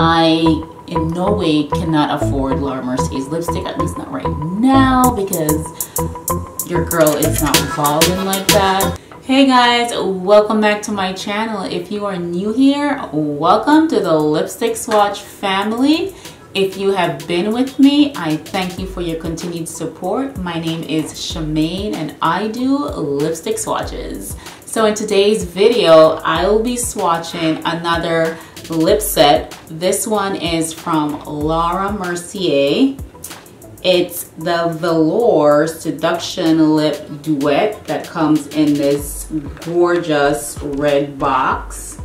I in no way cannot afford Laura Mercier's lipstick, at least not right now, because your girl is not balling like that. Hey guys, welcome back to my channel. If you are new here, welcome to the Lipstick Swatch family. If you have been with me, I thank you for your continued support. My name is Shamaine and I do lipstick swatches. So in today's video, I will be swatching another lip set. This one is from Laura Mercier. It's the Velour Seduction Lip Duet that comes in this gorgeous red box.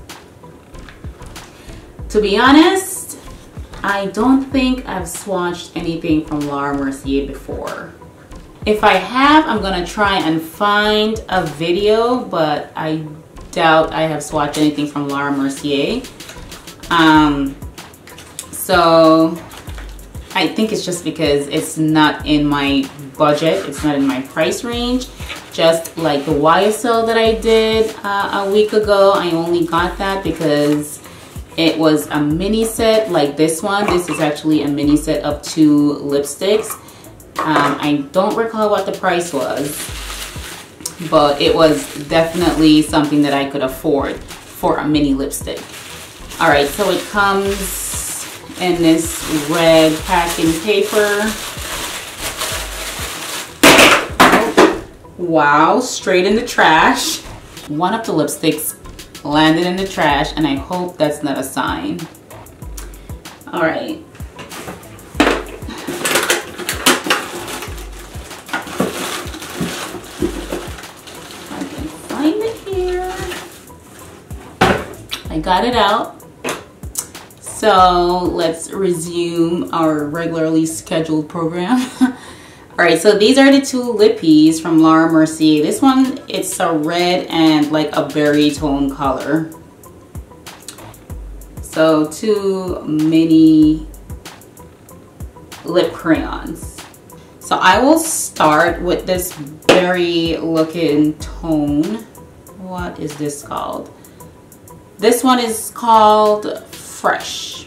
To be honest, I don't think I've swatched anything from Laura Mercier before. If I have, I'm gonna try and find a video, but I doubt I have swatched anything from Laura Mercier. Um, so I think it's just because it's not in my budget, it's not in my price range. Just like the YSL that I did uh, a week ago, I only got that because it was a mini set like this one. This is actually a mini set of two lipsticks. Um, I don't recall what the price was, but it was definitely something that I could afford for a mini lipstick. All right, so it comes in this red packing paper. wow, straight in the trash. One of the lipsticks landed in the trash and I hope that's not a sign. All right, I can find it here. I got it out. So let's resume our regularly scheduled program. All right, so these are the two lippies from Laura Mercier. This one, it's a red and like a berry tone color. So two mini lip crayons. So I will start with this berry looking tone. What is this called? This one is called Fresh.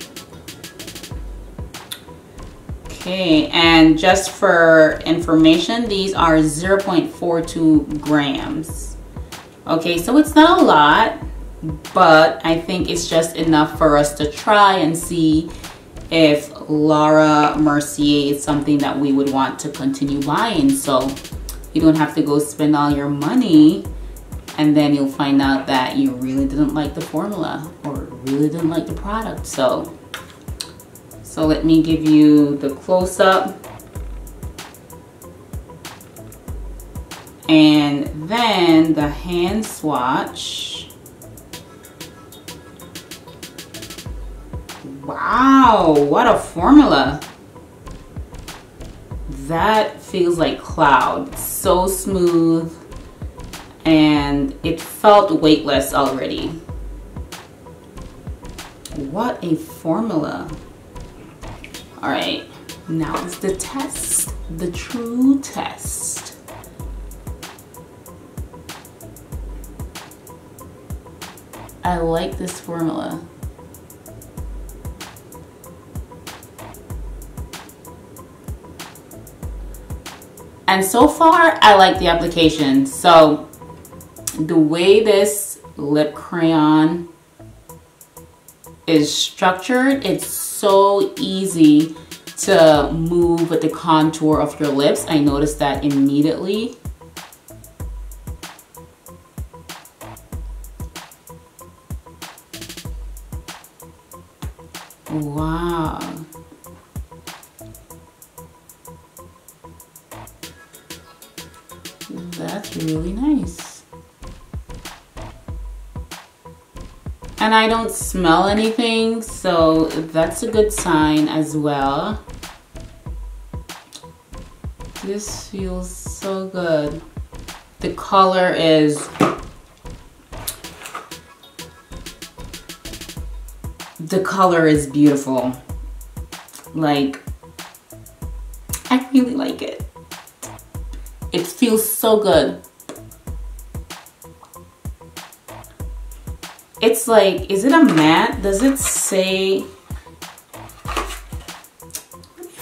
Okay, and just for information, these are 0.42 grams. Okay, so it's not a lot, but I think it's just enough for us to try and see if Laura Mercier is something that we would want to continue buying. So you don't have to go spend all your money and then you'll find out that you really didn't like the formula or really didn't like the product. So, so let me give you the close-up. And then the hand swatch. Wow, what a formula. That feels like cloud. So smooth and it felt weightless already. What a formula. All right, now it's the test, the true test. I like this formula. And so far, I like the application. So the way this lip crayon is structured, it's so easy to move with the contour of your lips. I noticed that immediately. Wow. That's really nice. And I don't smell anything, so that's a good sign as well. This feels so good. The color is the color is beautiful. Like, I really like it. It feels so good. It's like, is it a matte? Does it say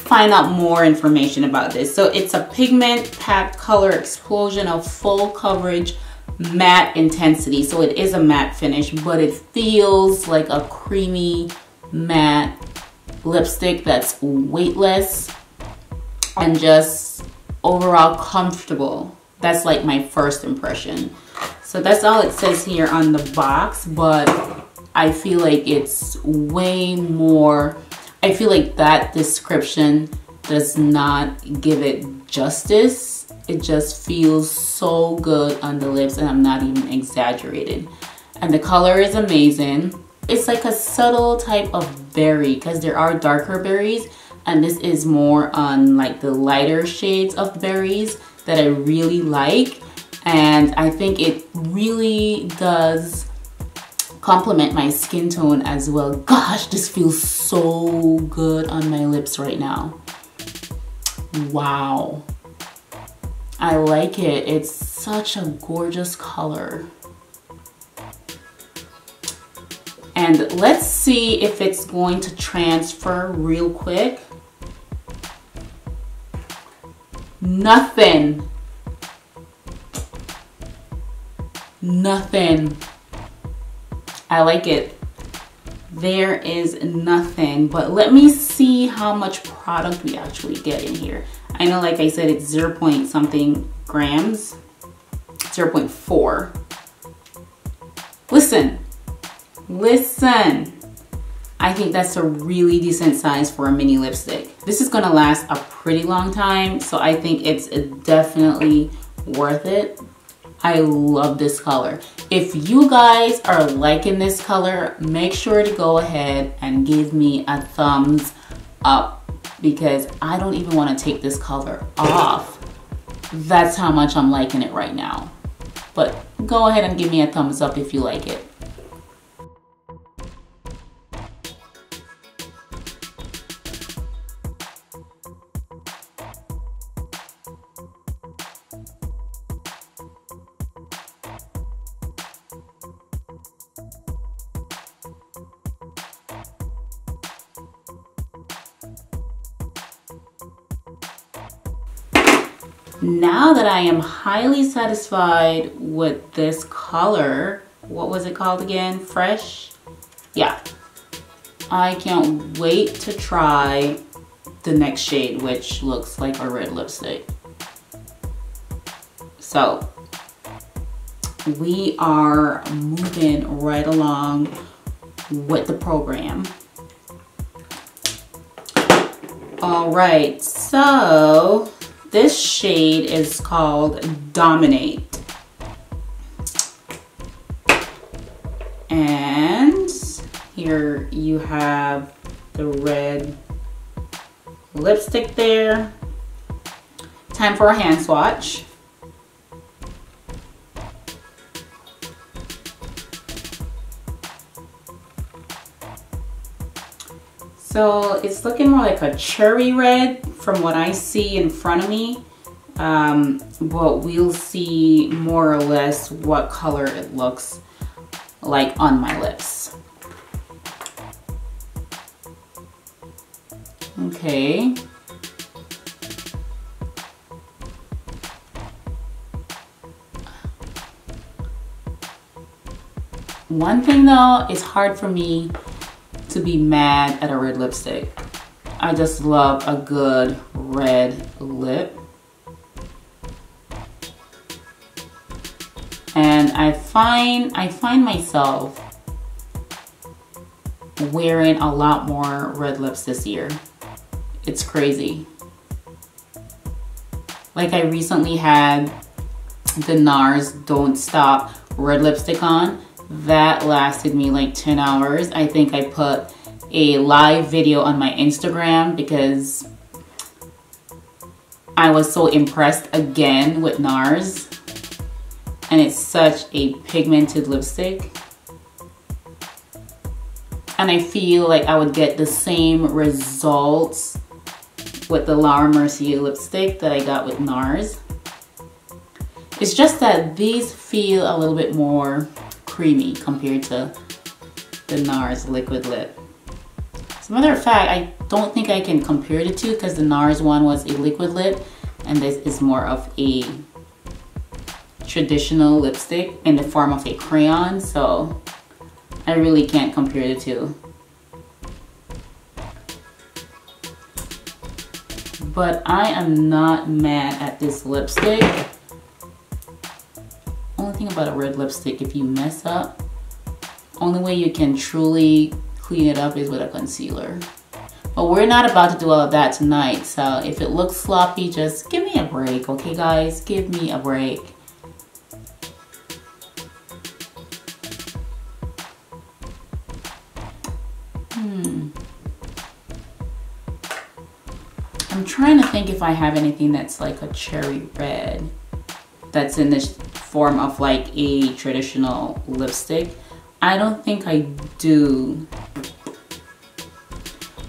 find out more information about this. So it's a pigment packed color explosion of full coverage matte intensity. So it is a matte finish, but it feels like a creamy matte lipstick that's weightless and just overall comfortable. That's like my first impression. So that's all it says here on the box, but I feel like it's way more, I feel like that description does not give it justice. It just feels so good on the lips and I'm not even exaggerated. And the color is amazing. It's like a subtle type of berry because there are darker berries and this is more on like the lighter shades of berries that I really like and I think it really does complement my skin tone as well. Gosh, this feels so good on my lips right now. Wow. I like it. It's such a gorgeous color. And let's see if it's going to transfer real quick. Nothing. Nothing. I like it. There is nothing, but let me see how much product we actually get in here. I know, like I said, it's 0 point something grams, 0 0.4. Listen, listen. I think that's a really decent size for a mini lipstick. This is gonna last a pretty long time, so I think it's definitely worth it. I love this color. If you guys are liking this color, make sure to go ahead and give me a thumbs up because I don't even want to take this color off. That's how much I'm liking it right now. But go ahead and give me a thumbs up if you like it. Now that I am highly satisfied with this color, what was it called again? Fresh? Yeah. I can't wait to try the next shade, which looks like a red lipstick. So, we are moving right along with the program. All right, so this shade is called Dominate. And here you have the red lipstick there. Time for a hand swatch. So it's looking more like a cherry red from what I see in front of me. Um, but we'll see more or less what color it looks like on my lips. Okay. One thing though, it's hard for me to be mad at a red lipstick. I just love a good red lip. And I find I find myself wearing a lot more red lips this year. It's crazy. Like I recently had the NARS Don't Stop red lipstick on that lasted me like 10 hours. I think I put a live video on my Instagram because I was so impressed again with NARS. And it's such a pigmented lipstick. And I feel like I would get the same results with the Laura Mercier lipstick that I got with NARS. It's just that these feel a little bit more creamy compared to the NARS liquid lip. As a matter of fact, I don't think I can compare the two because the NARS one was a liquid lip and this is more of a traditional lipstick in the form of a crayon. So I really can't compare the two. But I am not mad at this lipstick. Only thing about a red lipstick, if you mess up, only way you can truly clean it up is with a concealer. But we're not about to do all of that tonight. So if it looks sloppy, just give me a break, okay guys? Give me a break. Hmm. I'm trying to think if I have anything that's like a cherry red that's in this form of like a traditional lipstick. I don't think I do.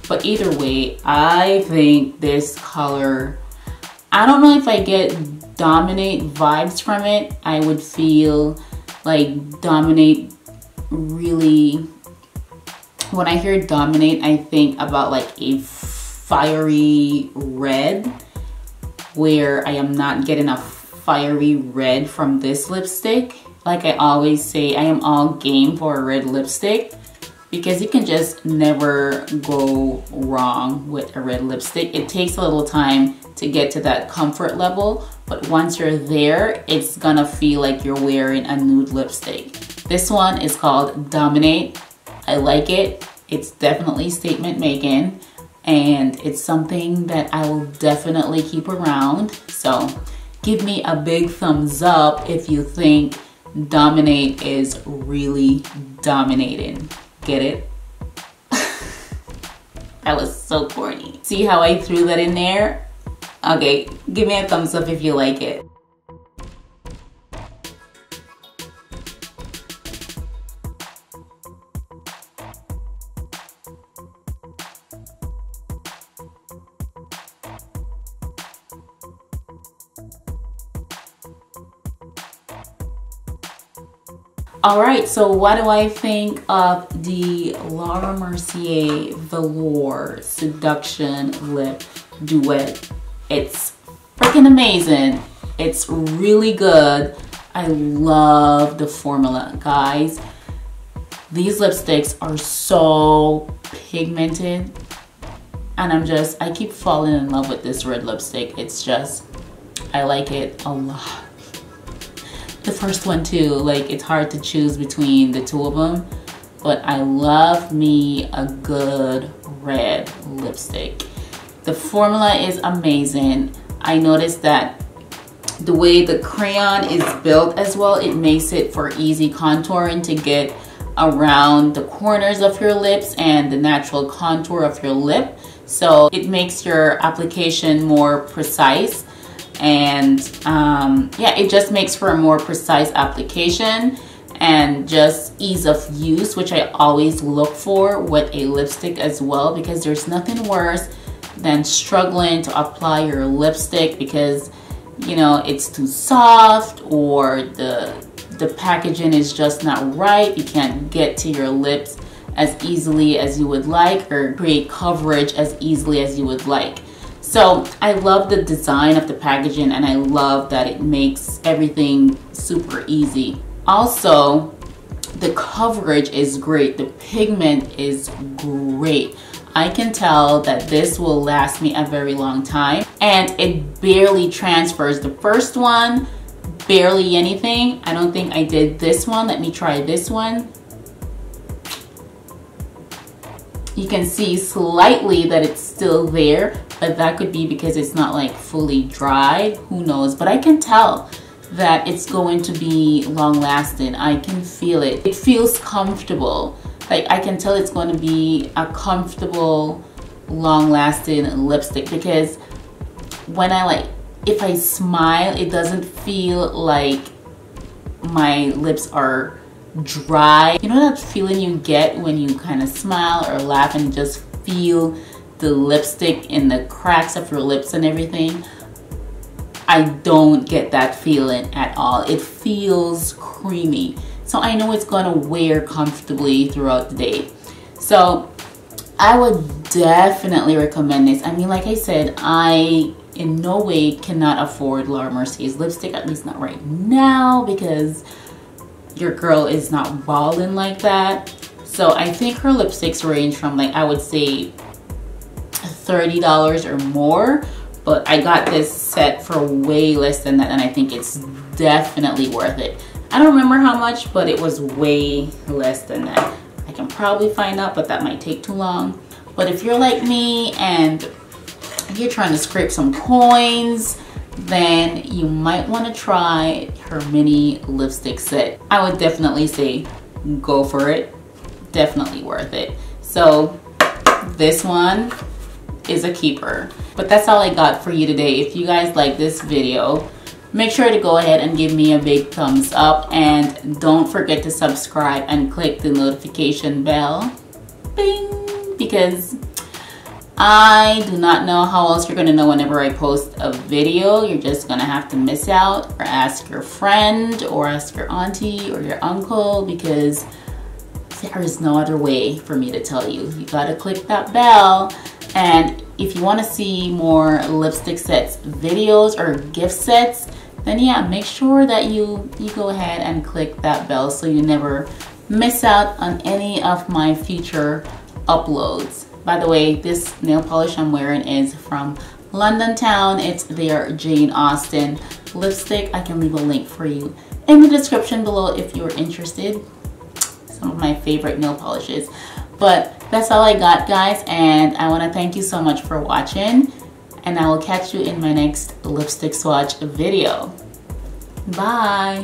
But either way, I think this color, I don't know if I get Dominate vibes from it. I would feel like Dominate really, when I hear Dominate, I think about like a fiery red where I am not getting a fiery red from this lipstick. Like I always say, I am all game for a red lipstick because you can just never go wrong with a red lipstick. It takes a little time to get to that comfort level, but once you're there, it's gonna feel like you're wearing a nude lipstick. This one is called Dominate. I like it. It's definitely statement making and it's something that I will definitely keep around. So give me a big thumbs up if you think Dominate is really dominating. Get it? that was so corny. See how I threw that in there? Okay, give me a thumbs up if you like it. All right, so what do I think of the Laura Mercier Velour Seduction Lip Duet? It's freaking amazing. It's really good. I love the formula, guys. These lipsticks are so pigmented and I'm just, I keep falling in love with this red lipstick. It's just, I like it a lot the first one too. Like it's hard to choose between the two of them. But I love me a good red lipstick. The formula is amazing. I noticed that the way the crayon is built as well, it makes it for easy contouring to get around the corners of your lips and the natural contour of your lip. So it makes your application more precise and um, yeah it just makes for a more precise application and just ease of use which I always look for with a lipstick as well because there's nothing worse than struggling to apply your lipstick because you know it's too soft or the the packaging is just not right. You can't get to your lips as easily as you would like or create coverage as easily as you would like so I love the design of the packaging and I love that it makes everything super easy. Also, the coverage is great. The pigment is great. I can tell that this will last me a very long time and it barely transfers. The first one, barely anything. I don't think I did this one. Let me try this one. You can see slightly that it's still there, that could be because it's not like fully dry. Who knows? But I can tell that it's going to be long lasting. I can feel it. It feels comfortable. Like I can tell it's going to be a comfortable, long lasting lipstick because when I like, if I smile, it doesn't feel like my lips are dry. You know that feeling you get when you kind of smile or laugh and just feel the lipstick in the cracks of your lips and everything? I don't get that feeling at all. It feels creamy. So I know it's gonna wear comfortably throughout the day. So I would definitely recommend this. I mean, like I said, I in no way cannot afford Laura Mercier's lipstick, at least not right now, because your girl is not balling like that. So I think her lipsticks range from like, I would say $30 or more, but I got this set for way less than that and I think it's definitely worth it. I don't remember how much, but it was way less than that. I can probably find out, but that might take too long. But if you're like me and you're trying to scrape some coins, then you might want to try her mini lipstick set. I would definitely say go for it. Definitely worth it. So this one is a keeper. But that's all I got for you today. If you guys like this video, make sure to go ahead and give me a big thumbs up and don't forget to subscribe and click the notification bell. Bing! Because I do not know how else you're to know whenever I post a video. You're just to have to miss out or ask your friend or ask your auntie or your uncle because there is no other way for me to tell you. You got to click that bell and if you want to see more lipstick sets videos or gift sets, then yeah, make sure that you, you go ahead and click that bell so you never miss out on any of my future uploads. By the way, this nail polish I'm wearing is from Londontown. It's their Jane Austen lipstick. I can leave a link for you in the description below if you're interested. Some of my favorite nail polishes. But that's all I got guys and I want to thank you so much for watching and I will catch you in my next lipstick swatch video. Bye!